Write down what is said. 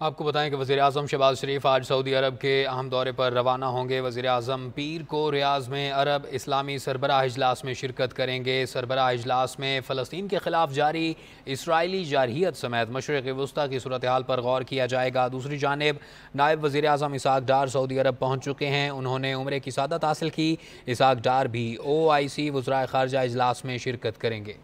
आपको बताएँ कि वजी अजम शहबाज शरीफ आज सऊदी अरब के अहम दौरे पर रवाना होंगे। वजी अजम पीर को रियाज में अरब इस्लामी सरबराह अजलास में शिरकत करेंगे। सरबराह अजलास में फ़लस्तीन के ख़िलाफ़ जारी इसराइली जारहीत समेत मशरक़ वस्ती की सूरत हाल पर गौर किया जाएगा। दूसरी जानब, नायब वजी अजम इसाक डार सऊदी अरब पहुँच चुके हैं। उन्होंने उम्र की सादत हासिल की। इसाक डार भी ओ आई सी वज़रा खारजा अजलास में शिरकत करेंगे।